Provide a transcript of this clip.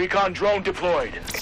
Recon drone deployed.